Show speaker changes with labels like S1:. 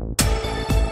S1: you.